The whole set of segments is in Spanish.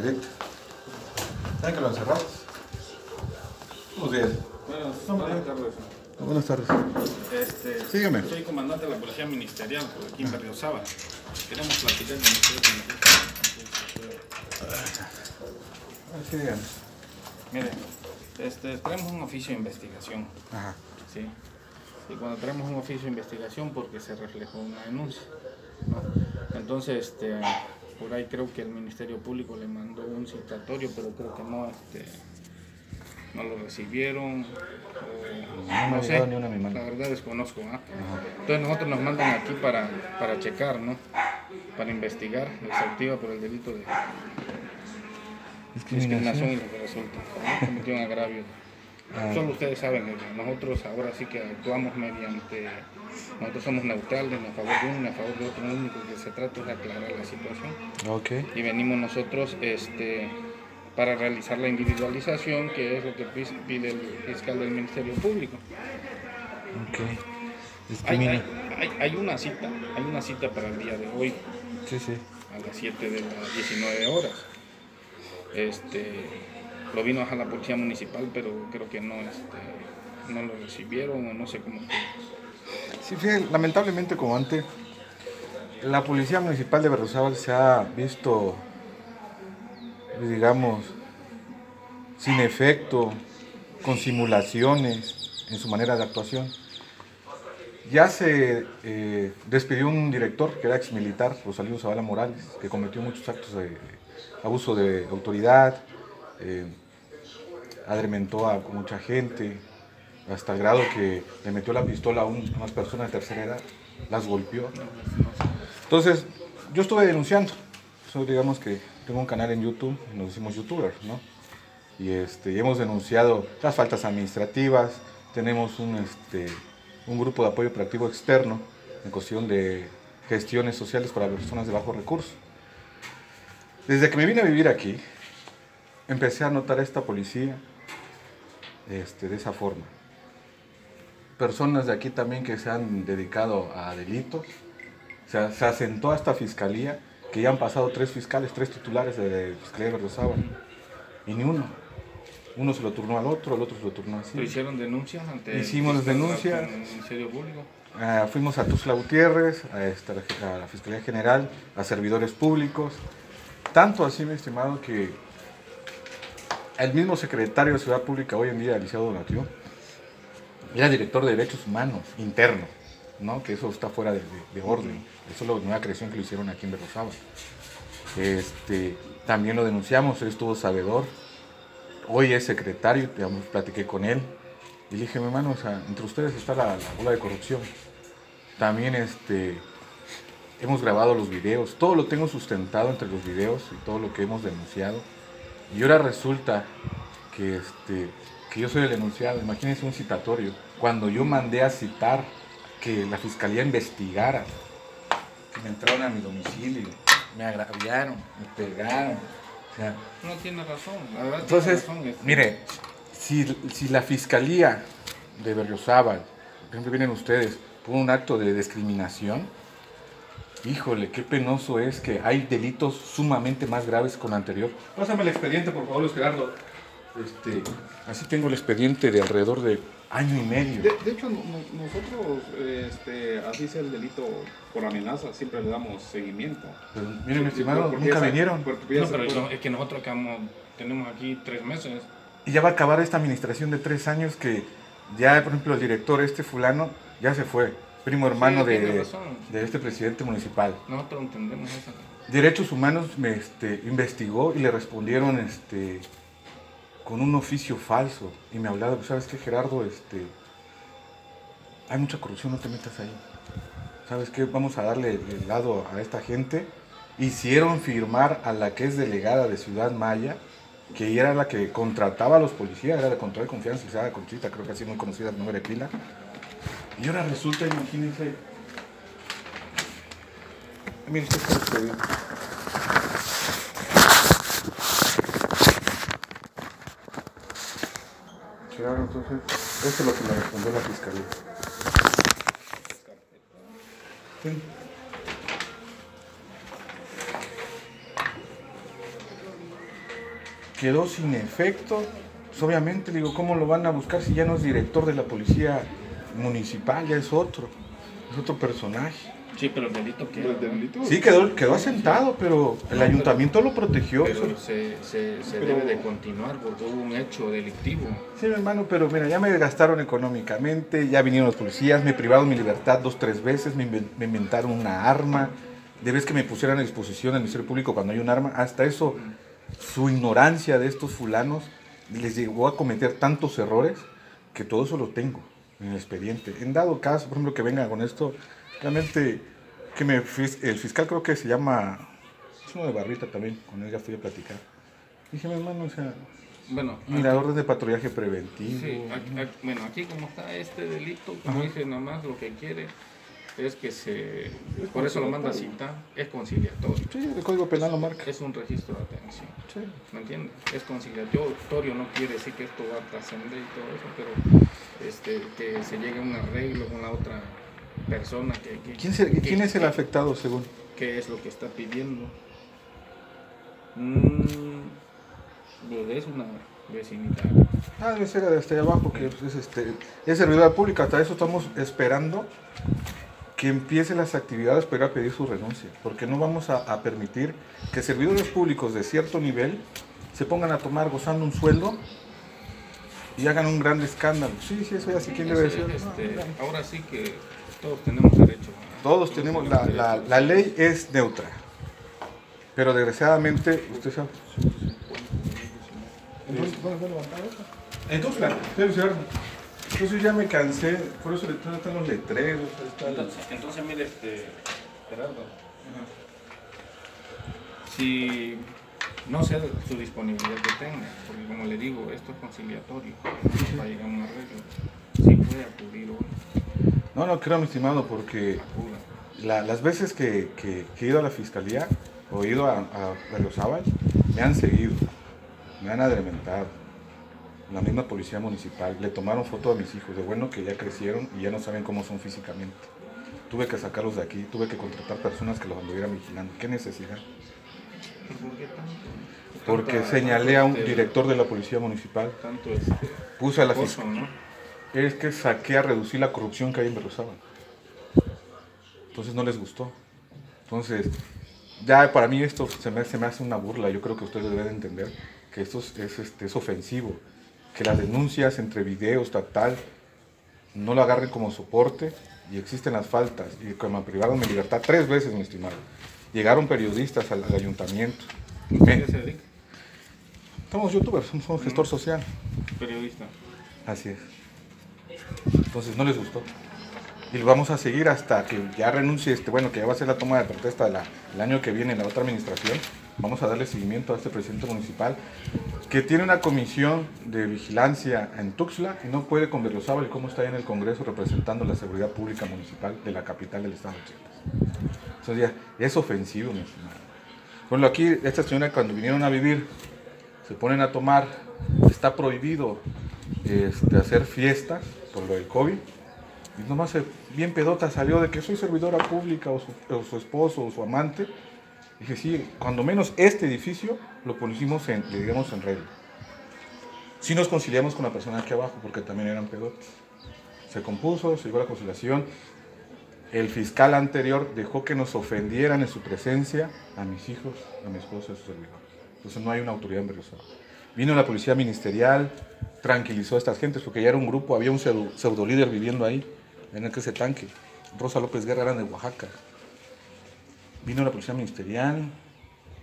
directa. ¿Saben que lo encerrados? Buenos días. Buenas tardes. Buenas tardes. Este, Sígueme. Soy comandante de la Policía Ministerial por aquí en Berriozábal. Queremos platicar con usted. Sí, díganme. Mire, este, traemos un oficio de investigación. Ajá. ¿sí? Y cuando traemos un oficio de investigación porque se reflejó una denuncia. ¿no? Entonces, este, por ahí creo que el Ministerio Público le mandó un citatorio, pero creo que no, este, no lo recibieron. o- No ni una mano. La verdad desconozco. ¿ah? Entonces nosotros nos mandan aquí para, para checar, ¿no? Para investigar, exhaustiva por el delito de discriminación y lo que resulta. Cometió un agravio. Ah. Solo ustedes saben, que nosotros ahora sí que actuamos mediante, nosotros somos neutrales, a favor de uno a favor de otro, lo único que se trata es de aclarar la situación. Ok. Y venimos nosotros este, para realizar la individualización, que es lo que pide el fiscal del Ministerio Público. Ok. Hay, Discrimina. hay, hay- hay una cita, hay una cita para el día de hoy, Sí, sí. a las 7 de las 19 horas. Este, lo vino a la policía municipal, pero creo que no, este, no lo recibieron o no sé cómo. Sí, fíjate, lamentablemente como antes, la Policía Municipal de Berriozábal se ha visto, digamos, sin efecto, con simulaciones en su manera de actuación. Ya se eh, despidió un director que era ex militar, Rosalío Zavala Morales, que cometió muchos actos de abuso de autoridad, eh, adrementó a mucha gente, hasta el grado que le metió la pistola a, un- a unas personas de tercera edad, las golpeó. Entonces, yo estuve denunciando. Eso, digamos que tengo un canal en YouTube, nos decimos youtubers, ¿no? Y, este, hemos denunciado las faltas administrativas, tenemos un, este, un grupo de apoyo operativo externo en cuestión de gestiones sociales para personas de bajos recursos. Desde que me vine a vivir aquí, empecé a notar a esta policía este, de esa forma. Personas de aquí también que se han dedicado a delitos. Se, se asentó a esta fiscalía, que ya han pasado tres fiscales, tres titulares de, de Fiscalía de Berriozábal, y ni uno. Uno se lo turnó al otro, el otro se lo turnó así. ¿Pero hicieron denuncias ante Hicimos denuncias. ante el Ministerio Público? Ah, fuimos a Tuzla Gutiérrez, a, esta- a la Fiscalía General, a servidores públicos. Tanto así, mi estimado, que el mismo secretario de Ciudad Pública hoy en día, Eliseo Donatio, era director de Derechos Humanos interno, ¿no? que eso está fuera de, de- de orden. Eso es la nueva creación que lo hicieron aquí en Berrozábal. Este, también lo denunciamos, él estuvo sabedor. Hoy es secretario, digamos, platiqué con él. Y le dije, mi hermano, o sea, entre ustedes está la, la bola de corrupción. También este, hemos grabado los videos, todo lo tengo sustentado entre los videos y todo lo que hemos denunciado. Y ahora resulta que, este, que yo soy el denunciado. Imagínense un citatorio. Cuando yo mandé a citar que la fiscalía investigara, que me entraron a mi domicilio, me agraviaron, me pegaron. O sea, No tiene razón, la verdad entonces, tiene razón. este. mire, si, si la fiscalía de Berriozábal, por ejemplo, vienen ustedes por un acto de discriminación, híjole, qué penoso es que hay delitos sumamente más graves con lo anterior. Pásame el expediente, por favor, Luis Gerardo. Este, así tengo el expediente de alrededor de año y medio. De, de hecho, no- no- nosotros, este, así sea el delito por amenaza, siempre le damos seguimiento. Pero, miren, mi estimado, Porque nunca esa- vinieron. No, pero es que nosotros acabamos, tenemos aquí tres meses. Y ya va a acabar esta administración de tres años que ya, por ejemplo, el director, este fulano, ya se fue. Primo hermano de, de este presidente municipal. Nosotros entendemos eso. Derechos Humanos me este, investigó y le respondieron este, con un oficio falso. Y me hablaron, pues, ¿sabes qué, Gerardo? Este, hay mucha corrupción, no te metas ahí. ¿Sabes qué? Vamos a darle el lado a esta gente. Hicieron firmar a la que es delegada de Ciudad Maya, que era la que contrataba a los policías, era de control de confianza, se llama Conchita, creo que así muy conocida, el nombre de pila. Y ahora resulta, imagínense. Mire, este es el expediente. Claro, entonces, esto es lo que me respondió la fiscalía. Quedó sin efecto. Pues obviamente, digo, ¿cómo lo van a buscar si ya no es director de la policía municipal? Ya es otro, es otro personaje. Sí, pero el delito quedó. El delito. Sí, quedó, quedó asentado, pero el ayuntamiento lo protegió. Pero se, se, se Pero- debe de continuar porque hubo un hecho delictivo. Sí, mi hermano, pero mira, ya me gastaron económicamente, ya vinieron los policías, me privaron mi libertad dos, tres veces, me, inven- me inventaron una arma, de vez que me pusieran a disposición del Ministerio Público cuando hay un arma, hasta eso, su ignorancia de estos fulanos les llegó a cometer tantos errores que todo eso lo tengo en el expediente. En dado caso, por ejemplo, que venga con esto, realmente, que me, el fiscal creo que se llama, es uno de Barrita también, con él ya fui a platicar. Dije, mi hermano, o sea, Bueno, Mira, orden de patrullaje preventivo. Sí, aquí- aquí- bueno, aquí como está este delito, como dije, nomás lo que quiere es que se, por eso lo manda a citar, es conciliatorio, Sí, el Código Penal lo marca. es un registro de atención, Sí. ¿me entiendes? Es conciliatorio, no quiere decir que esto va a trascender y todo eso, pero este, que se llegue a un arreglo con la otra persona que... que- ¿Quién, se- que- quién es el afectado según? ¿Qué es lo que está pidiendo? Mm, es una vecinita. Ah, debe ser de hasta allá abajo, que es, este, es servidora pública. Hasta eso estamos esperando que empiece las actividades para ir a pedir su renuncia. Porque no vamos a, a permitir que servidores públicos de cierto nivel se pongan a tomar gozando un sueldo y hagan un gran escándalo. Sí, sí, eso ya sí, ¿quién debe decir? este, No, no. ahora sí que todos tenemos derecho. a- Todos tenemos, la, la, la ley es neutra. Pero desgraciadamente, usted sabe. Entonces, ¿dónde fue levantado eso? Entonces, claro, Entonces ya me cansé, por eso le están los letreros. Entonces, entonces mire, este, Gerardo, si no sé su disponibilidad que tenga, porque como le digo, esto es conciliatorio, para llegar a un arreglo. Si puede acudir hoy, No, no creo, mi estimado, porque la- las veces que, que- que he ido a la fiscalía o he ido a, a Berriozábal, me han seguido, me han adrementado. La misma policía municipal, le tomaron foto a mis hijos, de bueno que ya crecieron y ya no saben cómo son físicamente. Tuve que sacarlos de aquí, tuve que contratar personas que los anduvieran vigilando. ¿Qué necesidad? Porque señalé a un director de la policía municipal, puse a la fiscalía. Es que saqué a reducir la corrupción que hay en Berriozábal. Entonces no les gustó. Entonces, ya para mí esto se me, se me hace una burla. Yo creo que ustedes deben entender que esto es, es, este, es ofensivo. Que las denuncias entre videos, tal, tal, no lo agarren como soporte y existen las faltas. Y que me privaron mi libertad tres veces, mi estimado. Llegaron periodistas al, al ayuntamiento. ¿Usted Ven, qué se dedica? somos youtubers, somos, somos gestor social. Periodista. Así es. Entonces no les gustó. Y lo vamos a seguir hasta que ya renuncie este, bueno, que ya va a ser la toma de protesta de la- el año que viene en la otra administración. Vamos a darle seguimiento a este presidente municipal que tiene una comisión de vigilancia en Tuxtla y no puede con Berriozábal y cómo está ahí en el Congreso representando la seguridad pública municipal de la capital del estado de Chiapas. Entonces ya es ofensivo, mi estimado. Bueno, aquí esta señora cuando vinieron a vivir se ponen a tomar, está prohibido este, hacer fiestas por lo del COVID. Y nomás bien pedota salió de que soy servidora pública o su esposo o su amante. Dije, sí, cuando menos este edificio lo pusimos en, digamos, en regla. Sí nos conciliamos con la persona aquí abajo porque también eran pedotes. Se compuso, se llegó a la conciliación. El fiscal anterior dejó que nos ofendieran en su presencia a mis hijos, a mi esposo y a su servidor. Entonces no hay una autoridad en Berriozábal. Vino la policía ministerial, tranquilizó a estas gentes porque ya era un grupo, había un pseudo, líder viviendo ahí, en el que ese tanque. Rosa López Guerra eran de Oaxaca. Vino la policía ministerial,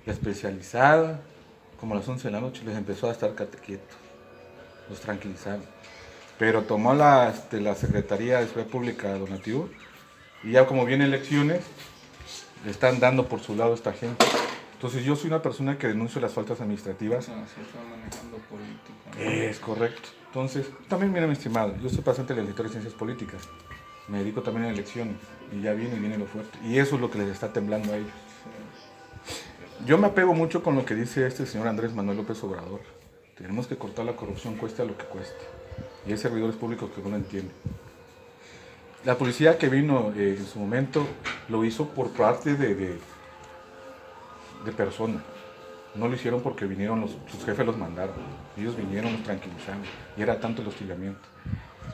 la especializada, como a las 11 de la noche les empezó a estar cate- quietos. Los tranquilizaron. Pero tomó la, este, la Secretaría de Seguridad Pública Donativo y ya como vienen elecciones, le están dando por su lado a esta gente. Entonces yo soy una persona que denuncio las faltas administrativas. Sea, se está manejando política. Es correcto. Entonces, también mira mi estimado, yo soy pasante de la Directora de Ciencias Políticas. Me dedico también a elecciones y ya viene y viene lo fuerte. Y eso es lo que les está temblando a ellos. Yo me apego mucho con lo que dice este señor Andrés Manuel López Obrador. Tenemos que cortar la corrupción, cueste lo que cueste. Y hay servidores públicos que no lo entienden. La policía que vino eh, en su momento lo hizo por parte de, de, de. No lo hicieron porque vinieron, los, sus jefes los mandaron. Ellos vinieron, nos tranquilizaron. Y era tanto el hostigamiento.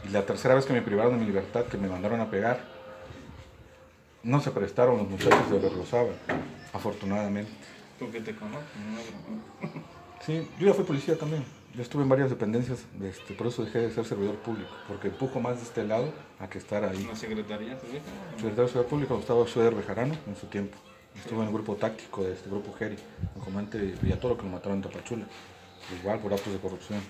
Y la tercera vez que me privaron de mi libertad, que me mandaron a pegar, no se prestaron los muchachos de Berrosaba, afortunadamente. Porque te conozco, ¿no? Sí, yo ya fui policía también. Yo estuve en varias dependencias, de este, por eso dejé de ser servidor público, porque empujo más de este lado a que estar ahí. ¿La secretaría deja? Secretario de Ciudad Pública, Gustavo Schroeder Bejarano, en su tiempo. Estuve en el grupo táctico de este grupo Geri, el comandante Villatoro que lo mataron en Tapachula, igual por actos de corrupción.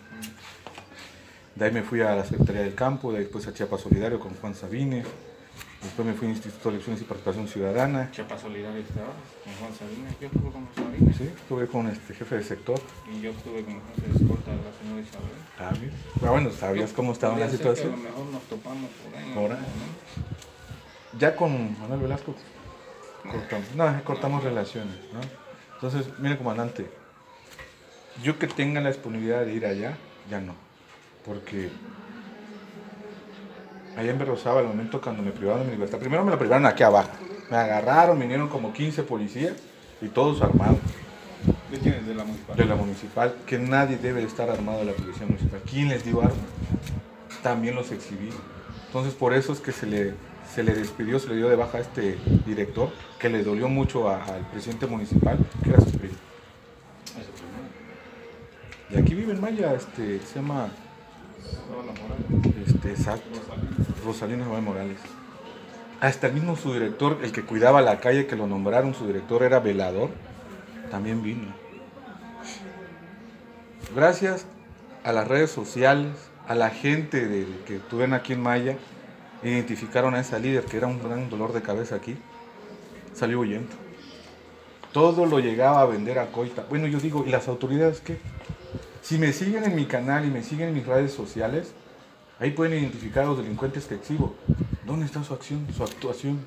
De ahí me fui a la Secretaría del Campo, de ahí después a Chiapas Solidario con Juan Sabines, después me fui al Instituto de Elecciones y Participación Ciudadana, Chiapas Solidario estaba con Juan Sabines. Yo estuve con Juan Sabines. ¿sí? estuve con este jefe de sector. Y yo estuve con el jefe de escolta de la señora Isabel. Ah, bien. Ah, bueno, sabías cómo estaba la que situación. A lo mejor nos topamos por ahí. ¿no? Ahora. Ya con Manuel Velasco cortamos, no, cortamos relaciones, ¿no? Entonces, mire comandante, yo que tenga la disponibilidad de ir allá, ya no, porque allá en Berrosaba, el momento cuando me privaron de mi libertad, primero me la privaron aquí abajo, me agarraron, vinieron como 15 policías y todos armados ¿De quién es? De la municipal. de la municipal, que nadie debe de estar armado de la policía municipal. ¿Quién les dio armas? También los exhibí. Entonces por eso es que se le, se le despidió, se le dio de baja a este director, que le dolió mucho al presidente municipal, que era su primo. Y aquí vive en Maya, este, se llama. Este, exacto, Rosalina Noel Morales. Hasta el mismo su director, el que cuidaba la calle, que lo nombraron, su director era velador, también vino. Gracias a las redes sociales, a la gente de, que estuvieron aquí en Maya, identificaron a esa líder, que era un gran dolor de cabeza aquí, salió huyendo. Todo lo llegaba a vender a Coita. Bueno, yo digo, ¿y las autoridades qué? Si me siguen en mi canal y me siguen en mis redes sociales, ahí pueden identificar a los delincuentes que exhibo. ¿Dónde está su acción, su actuación?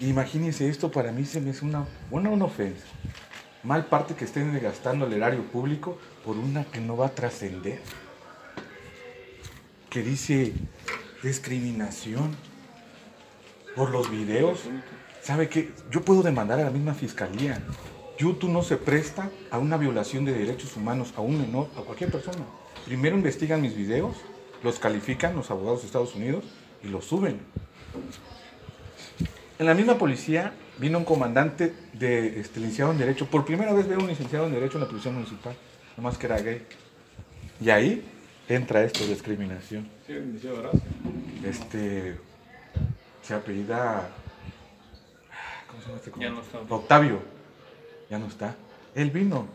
Imagínense, esto para mí se me hace una, una, una ofensa. Mal parte que estén gastando el erario público por una que no va a trascender. Que dice discriminación por los videos. ¿Sabe qué? Yo puedo demandar a la misma fiscalía. YouTube no se presta a una violación de derechos humanos a un menor, a cualquier persona. Primero investigan mis videos, los califican los abogados de Estados Unidos y los suben. En la misma policía vino un comandante de este, licenciado en Derecho. Por primera vez veo un licenciado en Derecho en la policía municipal, nomás que era gay. Y ahí entra esto de discriminación. Sí. Este se apellida. ¿Cómo se llama este Ya no comandante? está. Octavio. Ya no está. Él vino.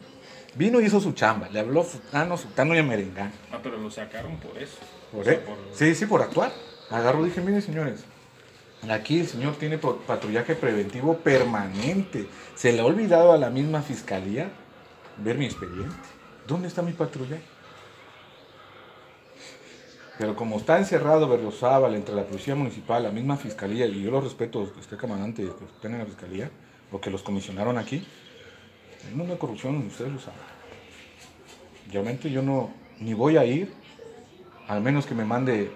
Vino y hizo su chamba. Le habló Futano, Sutano y a Merengán. Ah, pero lo sacaron por eso. Por O sea, por- Sí, sí, por actuar. Agarró y dije, miren señores, aquí el señor tiene patrullaje preventivo permanente. Se le ha olvidado a la misma fiscalía ver mi expediente. ¿Dónde está mi patrullaje? Pero como está encerrado Berriozábal entre la policía municipal, la misma fiscalía, y yo lo respeto, usted comandante, que estén en la fiscalía, o que los comisionaron aquí, el mundo de corrupción, ustedes lo saben. Realmente yo no, ni voy a ir, al menos que me mande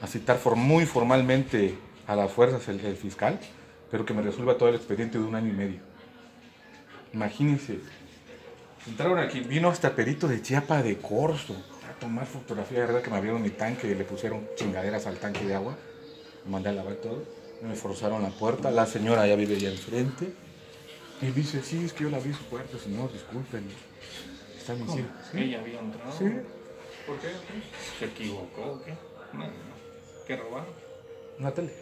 a citar for- muy formalmente a las fuerzas el, fiscal, pero que me resuelva todo el expediente de un año y medio. Imagínense, entraron aquí, vino hasta perito de Chiapa de Corzo a tomar fotografía, de verdad que me abrieron mi tanque, le pusieron chingaderas al tanque de agua, me mandé a lavar todo, me forzaron la puerta, la señora ya vive allá enfrente, y dice, sí, es que yo la vi su puerta, señor, disculpen, está mi. Sí, Ella había entrado. sí. ¿Por qué? ¿Se equivocó o qué? No, no. ¿Qué robaron? una tele.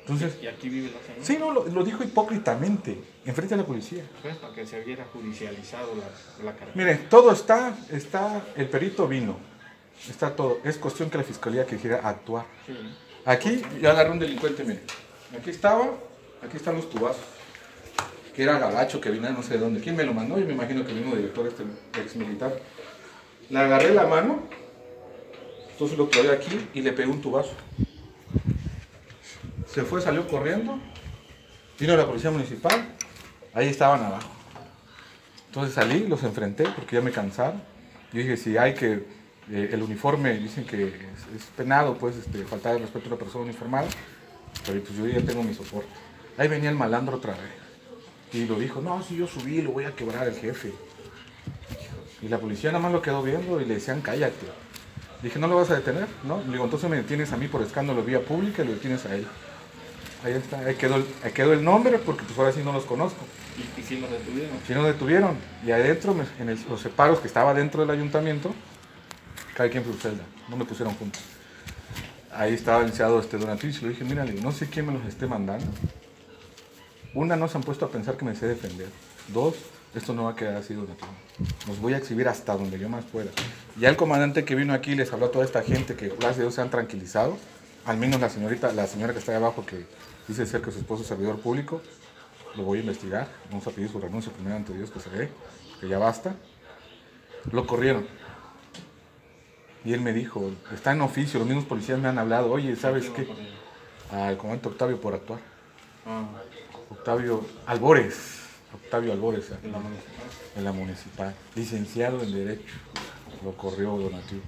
Entonces, Y aquí vive la señora. sí, no, lo, lo dijo hipócritamente, enfrente de la policía. Pues para que se hubiera judicializado la, la carpeta. Mire, todo está, está, el perito vino, está todo. Es cuestión que la fiscalía quisiera actuar. Sí. Aquí ya agarré un delincuente, mire. Aquí estaba, aquí están los tubazos. Que era gabacho, que vino no sé de dónde. ¿Quién me lo mandó? Yo me imagino que vino director este ex militar. Le agarré la mano, entonces lo traía aquí y le pegué un tubazo. Se fue, salió corriendo, vino la policía municipal, ahí estaban abajo. Entonces salí, los enfrenté porque ya me cansaron. Yo dije, si hay que, eh, el uniforme, dicen que es, es penado, pues, este, faltar el respeto a una persona uniformada, pero pues yo ya tengo mi soporte. Ahí venía el malandro otra vez. Y lo dijo, no, si yo subí, lo voy a quebrar el jefe. Y la policía nada más lo quedó viendo y le decían, cállate. Dije, ¿no lo vas a detener? No. Le digo, entonces me detienes a mí por escándalo vía pública y lo detienes a él. Ahí está, ahí quedó el, ahí quedó el nombre porque pues ahora sí no los conozco. Y, y sí lo detuvieron. Sí nos detuvieron. Y adentro, en el- los separos que estaba dentro del ayuntamiento, cada quien por su celda. No me pusieron juntos. Ahí estaba iniciado este Donatio y lo dije, mira, le no sé quién me los esté mandando. Una, no se han puesto a pensar que me sé defender. Dos, esto no va a quedar así, Donatio. Los voy a exhibir hasta donde yo más pueda. Ya el comandante que vino aquí les habló a toda esta gente que, gracias a Dios, se han tranquilizado. Al menos la señorita, la señora que está ahí abajo, que dice ser que su esposo es servidor público, lo voy a investigar. Vamos a pedir su renuncia primero ante Dios que se ve, que ya basta. Lo corrieron. Y él me dijo, está en oficio, los mismos policías me han hablado, oye, ¿sabes ¿Quién qué? Al comandante Octavio por actuar. Ah, Octavio Albores. Octavio Albores, en la municipal. en la municipal. Licenciado en Derecho. Lo corrió Donativo.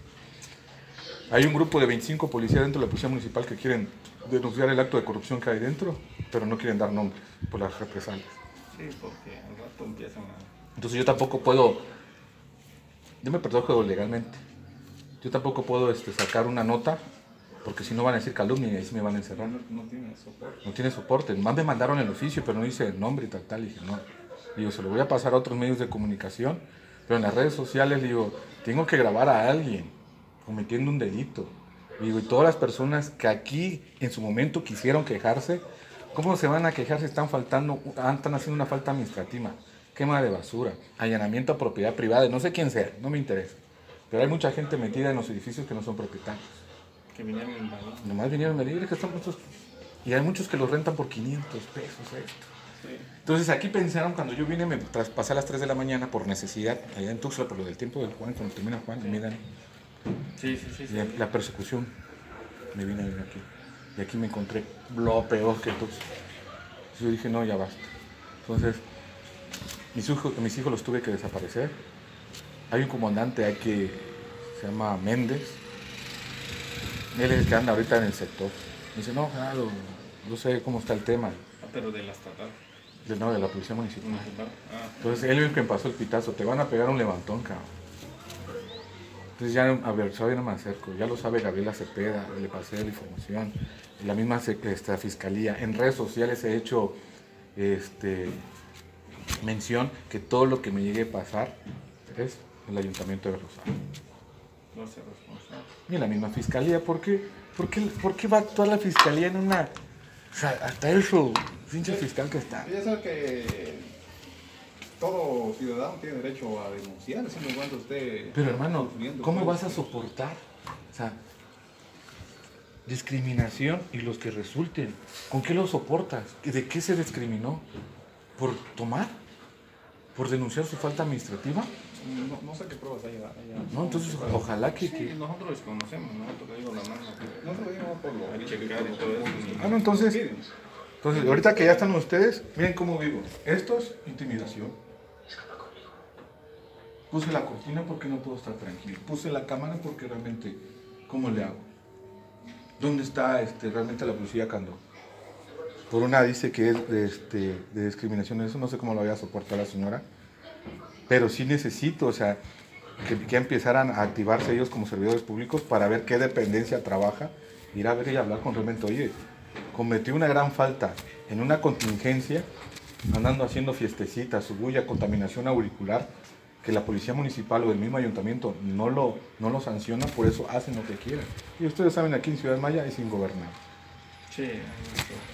Hay un grupo de 25 policías dentro de la policía municipal que quieren denunciar el acto de corrupción que hay dentro, pero no quieren dar nombres por las represalias. Sí, porque al rato empiezan a... Entonces yo tampoco puedo, yo me protejo legalmente. Yo tampoco puedo este, sacar una nota, porque si no van a decir calumnia y ahí sí me van a encerrar. No, no tiene soporte. No tiene soporte. Más me mandaron el oficio, pero no dice el nombre y tal, tal. Y dije, no. Digo, se lo voy a pasar a otros medios de comunicación, pero en las redes sociales, digo, tengo que grabar a alguien cometiendo un delito. Digo, y todas las personas que aquí en su momento quisieron quejarse, ¿cómo se van a quejar si están faltando, están haciendo una falta administrativa? Quema de basura, allanamiento a propiedad privada, no sé quién sea, no me interesa. Pero hay mucha gente metida en los edificios que no son propietarios. Que vinieron en balón. Nomás vinieron a medir que están puestos. Y hay muchos que los rentan por 500 pesos esto. Sí. Entonces aquí pensaron cuando yo vine, me traspasé a las 3 de la mañana por necesidad, allá en Tuxtla, por lo del tiempo del Juan, cuando termina Juan, y me dan Sí, sí, sí. sí. la, la persecución. Me vine a ver aquí. Y aquí me encontré lo peor que Tuxtla. Entonces yo dije, no, ya basta. Entonces, mis hijos, mis hijos los tuve que desaparecer. Hay un comandante ahí que se llama Méndez. Él es el que anda ahorita en el sector. Me dice, no, claro, no sé cómo está el tema. Ah, pero de la estatal. De, no, de la policía municipal. municipal. Ah, Entonces él es el que me pasó el pitazo, te van a pegar un levantón, cabrón. Entonces ya, a ver, todavía no me acerco, ya lo sabe Gabriela Cepeda, le pasé la información, la misma esta, fiscalía, en redes sociales he hecho este, mención que todo lo que me llegue a pasar es el ayuntamiento de Rosario. No se responsable. Y la misma fiscalía, ¿por qué, por qué, por qué va a actuar la fiscalía en una... O sea, hasta eso, pinche fiscal que está. Ya sabe que todo ciudadano tiene derecho a denunciar, siempre cuando esté Pero hermano, ¿cómo vas a soportar? O sea, discriminación y los que resulten. ¿Con qué lo soportas? ¿De qué se discriminó? ¿Por tomar? ¿Por denunciar su falta administrativa? No, no sé qué pruebas hay allá. No, entonces ojalá que... Sí, que- nosotros desconocemos, nosotros le digo la mano. No se lo digo por lo Hay que checar y todo eso. Ah, no, entonces... Entonces, ahorita que ya están ustedes, miren cómo vivo. Esto es intimidación. Puse la cortina porque no puedo estar tranquilo. Puse la cámara porque realmente, ¿cómo le hago? ¿Dónde está este, realmente la policía cuando? Por una dice que es de, este, de discriminación, eso no sé cómo lo voy a soportar la señora, pero sí necesito, o sea, que, que empezaran a activarse ellos como servidores públicos para ver qué dependencia trabaja, ir a ver y hablar con realmente, oye, cometí una gran falta en una contingencia, andando haciendo fiestecitas, bulla, contaminación auricular, que la policía municipal o el mismo ayuntamiento no lo, no lo sanciona, por eso hacen lo que quieran. Y ustedes saben, aquí en Ciudad Maya es ingobernable. Sí,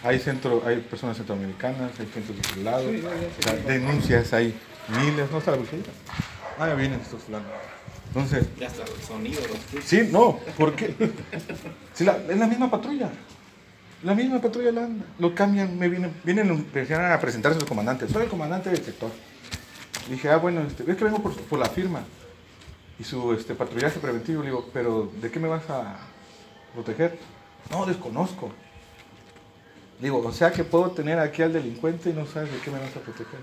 hay centro, hay personas centroamericanas, hay gente de otro lado, Sí, ya, ya, sí, o sea, sí. denuncias, hay miles, no está la policía. Ah, ya vienen estos fulanos. Entonces, Ya está el sonido, los. Sí, no, ¿por qué? Si la- es la misma patrulla. La misma patrulla la. Lo cambian, me vienen, vienen a presentarse los comandantes. Soy el comandante del sector. Dije, ah, bueno, este, es que vengo por, por la firma. Y su este, patrullaje preventivo, le digo, pero ¿de qué me vas a proteger? No, desconozco. Digo, o sea que puedo tener aquí al delincuente y no sabes de qué me vas a proteger.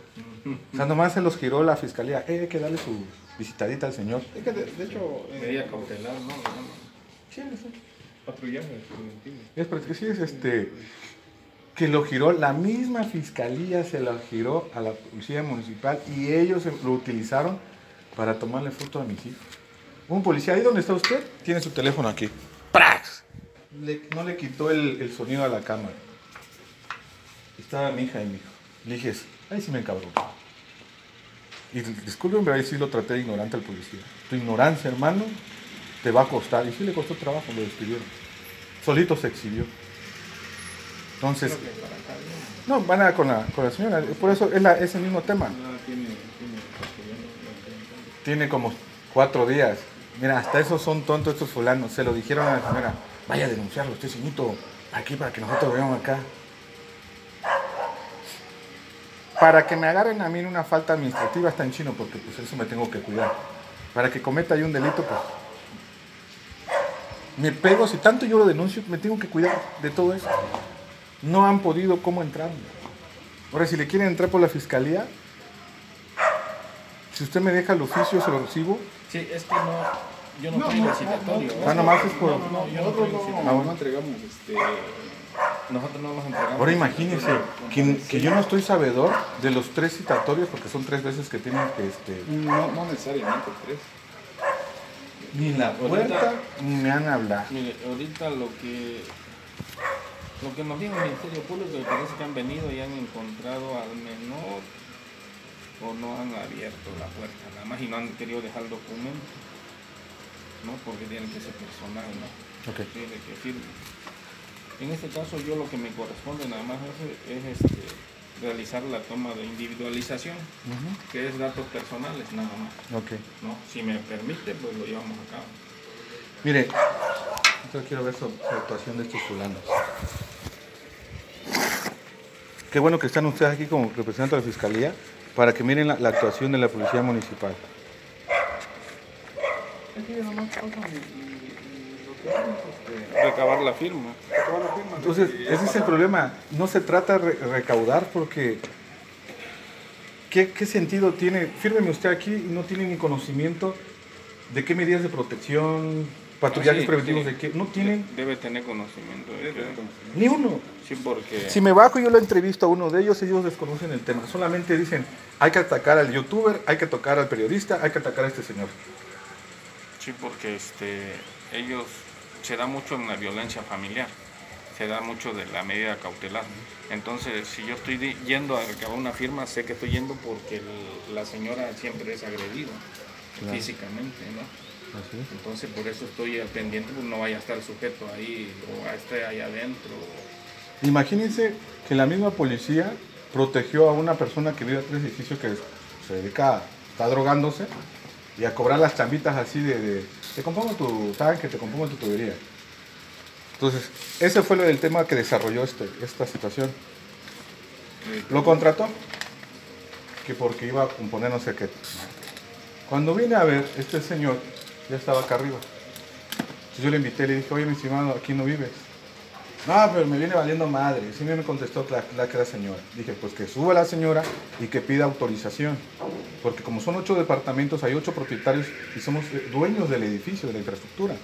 O sea, nomás se los giró la fiscalía. Eh, hay que darle su visitadita al señor. Es que de, de hecho, eh, Medida cautelar, ¿no? Sí, sí. patrullaje preventivo. Es porque sí es este. que lo giró, la misma fiscalía se lo giró a la policía municipal y ellos lo utilizaron para tomarle foto a mis hijos. Un policía, ahí donde está usted, tiene su teléfono aquí. ¡Prax! Le- no le quitó el, el sonido a la cámara. Estaba mi hija y mi hijo. Le dije, ahí sí me encabró. Y disculpen, pero ahí sí lo traté de ignorante al policía. Tu ignorancia, hermano, te va a costar. Y sí le costó trabajo, lo despidieron. Solito se exhibió. Entonces, no, van a con la, con la señora. Por eso es, la, es el mismo tema. Ya tiene, como cuatro días. Mira, hasta esos son tontos estos fulanos. Se lo dijeron a la señora. Vaya a denunciarlo, usted señito, aquí para que nosotros veamos acá. Para que me agarren a mí en una falta administrativa está en chino, porque pues eso me tengo que cuidar. Para que cometa yo un delito, pues me pego, si tanto yo lo denuncio, me tengo que cuidar de todo eso. No han podido cómo entrar. Ahora, si le quieren entrar por la fiscalía, si usted me deja el oficio, se lo recibo. Sí, es que no, yo no, traigo el citatorio. Ah, nomás es por- No, no, no, yo no el no, citatorio. Ah, bueno. no entregamos este, Nosotros no los entregamos. Ahora imagínense que, que yo no estoy sabedor de los tres citatorios, porque son tres veces que tienen que, este, no, no necesariamente tres. ni en la puerta, ni me han hablado. Mire, ahorita lo que lo que nos dijo el Ministerio Público que parece que han venido y han encontrado al menor o no han abierto la puerta nada más y no han querido dejar documento, ¿no? Porque tiene que ser personal, ¿no? Ok. Tiene que firme. En este caso yo lo que me corresponde nada más es, es, este, realizar la toma de individualización, que es datos personales nada más, Ok. ¿no? Si me permite, pues lo llevamos a cabo. Mire, yo quiero ver su, su actuación de estos fulanos. Qué bueno que están ustedes aquí como representantes de la Fiscalía para que miren la, la actuación de la Policía Municipal. Nomás pasan recabar la firma. Entonces, ese es el problema. No se trata de re- recaudar porque... ¿qué, ¿Qué sentido tiene? Fírmeme usted aquí y no tiene ni conocimiento de qué medidas de protección, patrullajes Ah, sí, preventivos sí. de qué. No tienen Debe tener conocimiento de Debe que- tener conocimiento. ni uno. Sí, porque Si me bajo y yo lo entrevisto a uno de ellos, ellos desconocen el tema. Solamente dicen, hay que atacar al youtuber, hay que tocar al periodista, hay que atacar a este señor. sí, porque este ellos se da mucho en la violencia familiar. Se da mucho de la medida cautelar. Entonces, si yo estoy yendo a recabar una firma, sé que estoy yendo porque el- la señora siempre es agredida Claro. físicamente, ¿no? Entonces, por eso estoy al pendiente, pues no vaya a estar sujeto ahí o a esté ahí adentro. Imagínense que la misma policía protegió a una persona que vive a tres edificios que se dedica, a- está drogándose y a cobrar las chambitas así de, de, te compongo tu tanque, te compongo tu tubería. Entonces, ese fue del tema que desarrolló este, esta situación. Lo contrató, que porque iba a componer no sé qué. Cuando vine a ver, este señor ya estaba acá arriba. Entonces yo le invité, le dije, oye, mi estimado, aquí no vives. No, pero me viene valiendo madre. Sí me contestó la, la era señora. Dije, pues que suba la señora y que pida autorización. Porque como son ocho departamentos, hay ocho propietarios y somos eh, dueños del edificio, de la infraestructura.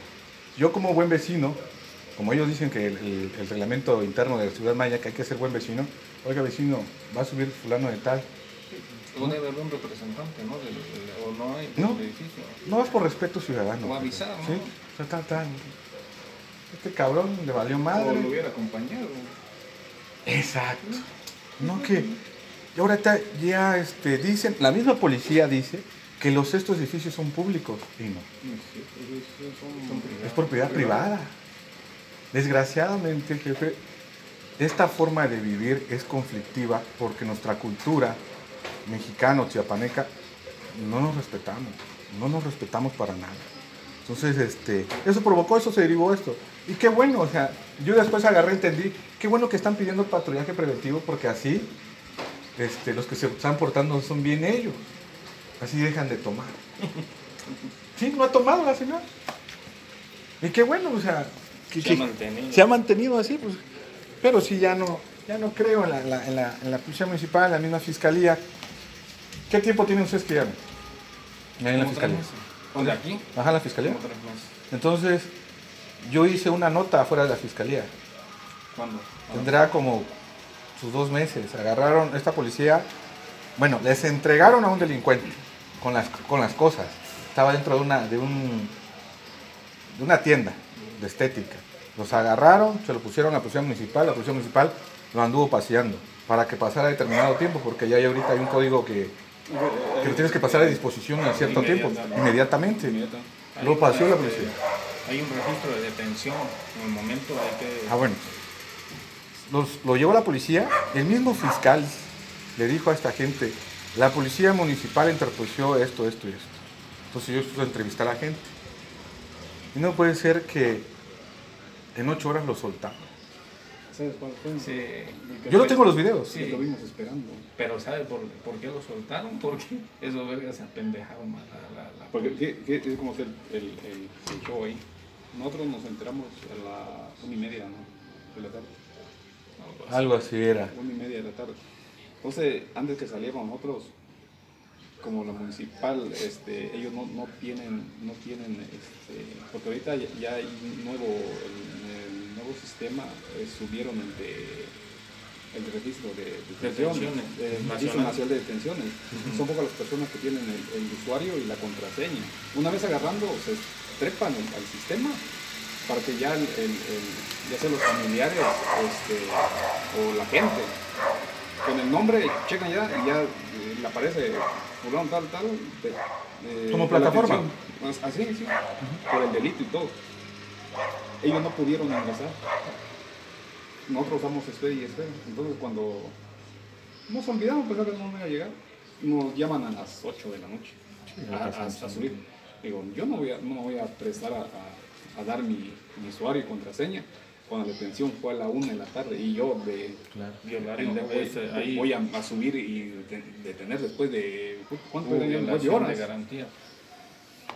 Yo como buen vecino, como ellos dicen que el, el- el reglamento interno de la ciudad maya, que hay que ser buen vecino, oiga vecino, va a subir fulano de tal. Debe haber un representante, ¿no? O no hay No. edificio. No es por respeto ciudadano. O avisar, ¿no? Sí, tal, tal, tal. Este cabrón le valió O madre. lo hubiera acompañado. Exacto. No que y ahora está- ya este, dicen, la misma policía dice que los estos edificios son públicos y no, es propiedad privada. Desgraciadamente, jefe, esta forma de vivir es conflictiva porque nuestra cultura mexicano, chiapaneca, no nos respetamos, no nos respetamos para nada. Entonces, este, eso provocó, eso se derivó esto. Y qué bueno, o sea, yo después agarré, entendí, qué bueno que están pidiendo patrullaje preventivo porque así este, los que se están portando son bien ellos. Así dejan de tomar. Sí, no ha tomado la señora. Y qué bueno, o sea, que, Se ha mantenido. se ha mantenido así, pues. Pero sí, ya no, ya no creo en la, en la- en la- en la policía municipal, en la misma fiscalía. ¿Qué tiempo tienen ustedes que llaman? En la fiscalía. ¿O de aquí? Ajá, la fiscalía. Entonces, yo hice una nota afuera de la fiscalía. ¿Cuándo? Tendrá como sus dos meses. Agarraron esta policía, bueno, les entregaron a un delincuente con las, con las cosas. Estaba dentro de una, de, un, de una tienda de estética. Los agarraron, se lo pusieron a la policía municipal, la policía municipal lo anduvo paseando para que pasara determinado tiempo, porque ya hay ahorita hay un código que, que lo tienes que pasar a disposición en cierto tiempo, inmediatamente. Inmediatamente. Lo paseó la policía. Hay un registro de detención. En el momento hay que. Ah, bueno. Los- lo llevó la policía. El mismo fiscal le dijo a esta gente, la policía municipal interpuso esto, esto y esto. Entonces yo puse a entrevistar a la gente. Y no puede ser que en ocho horas lo soltaron. ¿Sabes cuál fue? Sí. Yo no tengo los videos. Sí, lo vimos esperando. Pero ¿sabe por, por qué lo soltaron? Porque esos vergas se apendejaron más la, la, la Porque ¿qué, qué, es como el, el, el, el show ahí. Nosotros nos enteramos a la una y media ¿no? de la tarde. Algo así era. Una y media de la tarde. Entonces, antes que saliéramos nosotros, como la municipal, este, ellos no, no tienen, no tienen, este, porque ahorita ya, ya hay un nuevo, el, el nuevo sistema, eh, subieron el de, el registro de detenciones, Detenciones, el registro nacional de detenciones. Son pocas las personas que tienen el, el usuario y la contraseña. Una vez agarrando, se trepan al, al sistema para que ya el, ya sea los familiares este, o la gente con el nombre checan ya y ya eh, le aparece fulano tal tal de- de- Como plataforma. así sí por el delito y todo ellos no pudieron ingresar. Nosotros usamos espera y espera entonces cuando nos olvidamos pensar que no nos iba a llegar nos llaman a las 8 de la noche a, a- a subir. Digo yo no voy a, no me voy a prestar a, a- a dar mi, mi usuario y contraseña. Cuando la detención fue a la 1 de la tarde y yo de Violaron pendejo, voy, ese, ahí. voy a, a subir y deten- detener después de ¿cuánto de horas. garantía.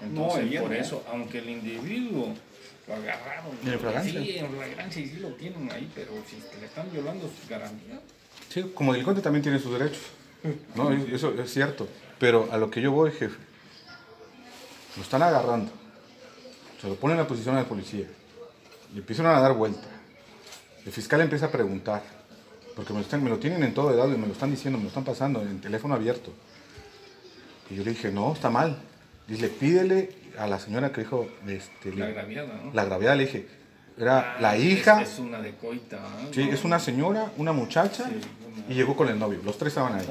No, Entonces, ayer por no. eso, aunque el individuo lo agarraron, ¿En flagrancia? sí, en flagrancia y sí lo tienen ahí, pero si es que le están violando sus garantías, Sí, como delincuente también tiene sus derechos. No, eso es cierto. Pero a lo que yo voy, jefe, lo están agarrando, se lo ponen en la posición al policía, le empiezan a dar vuelta. El fiscal empieza a preguntar, porque me lo, están- me lo tienen en todo el audio, me lo están diciendo, me lo están pasando en teléfono abierto. Y yo le dije, no, está mal. Dice, pídele a la señora que dijo, este, la agraviada, ¿no? la gravedad, le dije, era Ah, la hija, Es, una de coita, ¿no? sí, es una señora, una muchacha, Sí, una- y llegó con el novio, los tres estaban ahí.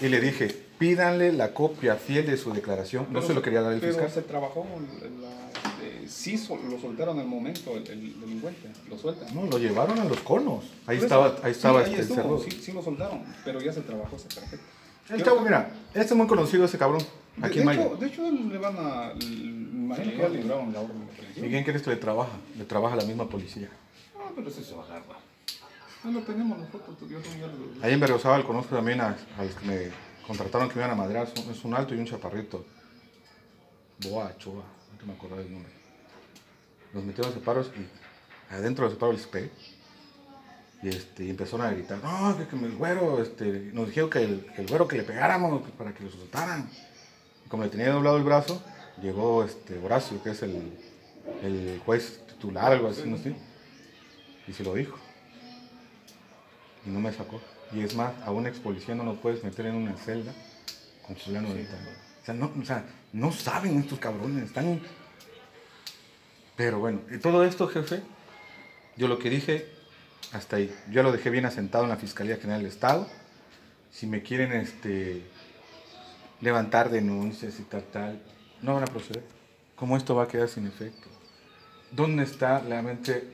Y le dije, pídanle la copia fiel de su declaración. No se lo quería dar el pero fiscal. se trabajó la- eh, sí lo soltaron al momento el, el delincuente lo sueltan No, lo llevaron a los conos. Ahí estaba, ahí estaba sí, este estuvo, sí, sí lo soltaron pero ya se trabajó ese perfecto El chavo, mira, este es muy conocido ese cabrón. de, Aquí de en Maya. hecho, de hecho le van a imagino que ya libraron la orden de ¿Y quién crees que le trabaja? Le trabaja la misma policía. ah pero ese se va a agarrar no lo tenemos nosotros yo Ahí en Berriozábal conozco también a, a los que me contrataron que me iban a madrear. Es un alto y un chaparrito. Boa, Choa, no me acuerdo del nombre. Nos metieron a separos y adentro de los separos les pegué. Y, este, y empezaron a gritar, no, que, que el güero, este, nos dijeron que el, que el güero que le pegáramos que para que lo soltaran. Y como le tenía doblado el brazo, llegó este, Horacio, que es el, el juez titular, algo así, no sé, y se lo dijo. Y no me sacó. Y es más, a un ex policía no lo puedes meter en una celda con fulano de tal. O sea, no, o sea, no saben estos cabrones, están... Pero bueno, y todo esto, jefe, yo lo que dije, hasta ahí. Yo lo dejé bien asentado en la Fiscalía General del Estado. Si me quieren este, levantar denuncias y tal, tal, no van a proceder. ¿Cómo esto va a quedar sin efecto? ¿Dónde está realmente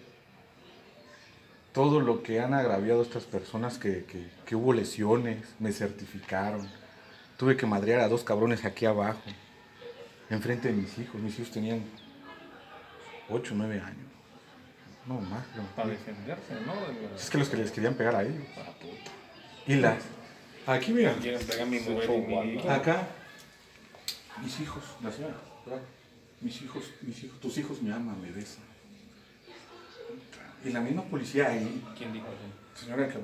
todo lo que han agraviado estas personas que, que- que hubo lesiones, me certificaron? Tuve que madrear a dos cabrones aquí abajo, enfrente de mis hijos. Mis hijos tenían 8 o 9 años. No más, creo. Para defenderse, ¿no? De la- Es que los que les querían pegar a ellos. Puta. Y las. Aquí, mira. Quieren pegar a mi mujer y mi hijo. Acá. Mis hijos, la señora. ¿verdad? Mis hijos, mis hijos, tus hijos me aman, me besan. Y la misma policía ahí, ¿Quién dijo eso? señora que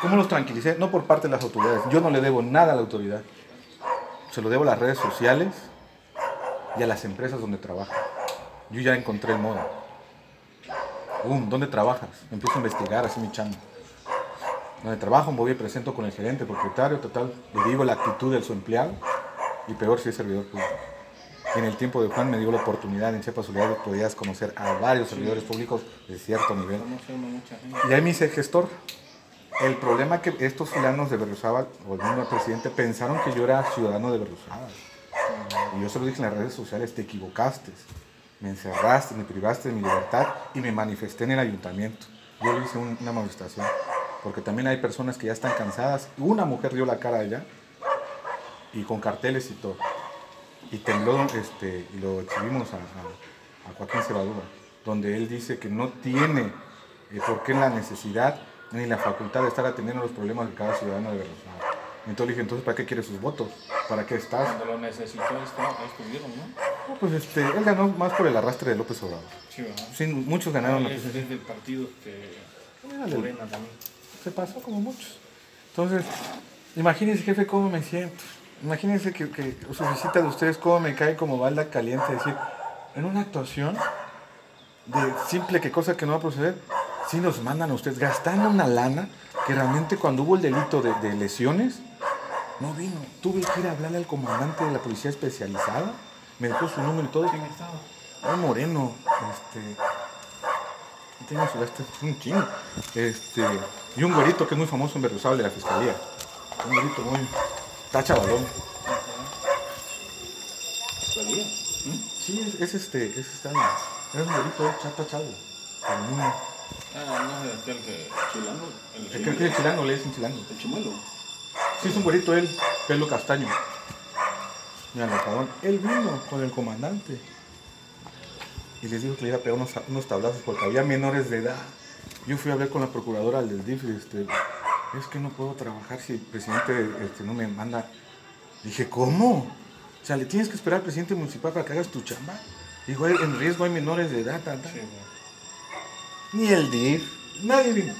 ¿Cómo los tranquilicé? No por parte de las autoridades. Yo no le debo nada a la autoridad. Se lo debo a las redes sociales y a las empresas donde trabajo. Yo ya encontré el modo. Um, ¿Dónde trabajas? Empiezo a investigar, así mi chamba. Donde trabajo, me voy y presento con el gerente, propietario, total. Le digo la actitud de su empleado y peor si es servidor público. En el tiempo de Juan me dio la oportunidad en Chiapas Unidades podías conocer a varios servidores públicos de cierto nivel. Y ahí me hice gestor. El problema que estos fulanos de Berriozábal, o el mismo presidente, pensaron que yo era ciudadano de Berriozábal. Y yo se lo dije en las redes sociales, te equivocaste. Me encerraste, me privaste de mi libertad y me manifesté en el ayuntamiento. Yo le hice un- una manifestación. Porque también hay personas que ya están cansadas. Una mujer dio la cara allá y con carteles y todo. Y tembló, este, y lo exhibimos a, a- a Joaquín Cebadura, donde él dice que no tiene eh, por qué la necesidad ni la facultad de estar atendiendo los problemas de cada ciudadano de Berriozábal. Entonces le dije, entonces ¿para qué quiere sus votos? ¿Para qué estás? Cuando lo necesitó, estuvieron, ¿no? No, pues este, él ganó más por el arrastre de López Obrador. Sí, ¿verdad? Sí, muchos ganaron la es, es del partido que. Morena también. Se pasó como muchos. Entonces, imagínense, jefe, cómo me siento. Imagínense que, que su visita de ustedes, cómo me cae como balda caliente. decir, en una actuación de simple que cosa que no va a proceder, sí nos mandan a ustedes gastando una lana que realmente cuando hubo el delito de, de lesiones, no vino. Tuve que ir a hablarle al comandante de la policía especializada, me dejó su número y todo. ¿Quién estaba? Un moreno, este. Tiene su este, un chingo. Este. Y un güerito que es muy famoso en Berriozábal de la fiscalía. Un güerito muy. Está chavalón. ¿Salía? Sí, es, es este. Es este año. Es un güerito, chata chavo. Ah, no es aquel que chilano. El, que el que es chilango, le dicen chilango. el chimuelo. Sí, es un güerito él, pelo castaño. Mira, lo cabrón. Él vino con el comandante. Y les dijo que le iba a pegar unos, unos tablazos porque había menores de edad. Yo fui a hablar con la procuradora del DIF y este, es que no puedo trabajar si el presidente este, no me manda. Dije, ¿cómo? O sea, le tienes que esperar al presidente municipal para que hagas tu chamba. Digo, "Hay- en riesgo hay menores de edad, ta, ta". Sí, güey. Ni el DIF, nadie vino.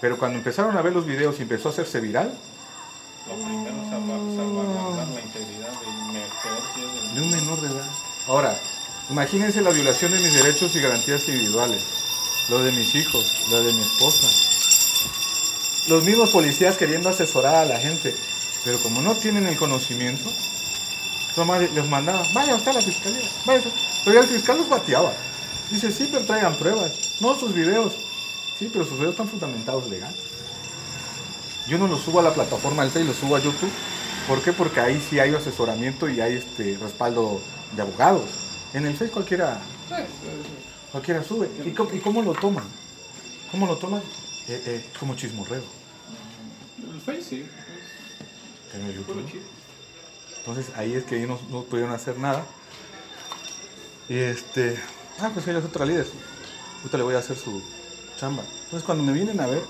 Pero cuando empezaron a ver los videos y empezó a hacerse viral, Lo primero es salvar- salvaguardar la integridad de un menor de edad. Ahora, imagínense la violación de mis derechos y garantías individuales, lo de mis hijos, lo de mi esposa. Los mismos policías queriendo asesorar a la gente, pero como no tienen el conocimiento, les mandaba, vaya usted a la fiscalía, vaya. usted". Pero el fiscal los bateaba. Dice, sí, pero traigan pruebas, no sus videos. Sí, pero sus videos están fundamentados legal. Yo no los subo a la plataforma del Facebook, los subo a YouTube. ¿Por qué? Porque ahí sí hay asesoramiento y hay este respaldo de abogados. En el Facebook cualquiera, Sí, sí, sí. cualquiera sube. ¿Y cómo, y cómo lo toman? ¿Cómo lo toman? Eh, eh, como chismorreo. El Face, sí. en el YouTube. Entonces ahí es que ellos no, no pudieron hacer nada. Y este, ah, pues ella es otra líder. Ahorita le voy a hacer su chamba. Entonces cuando me vienen a ver,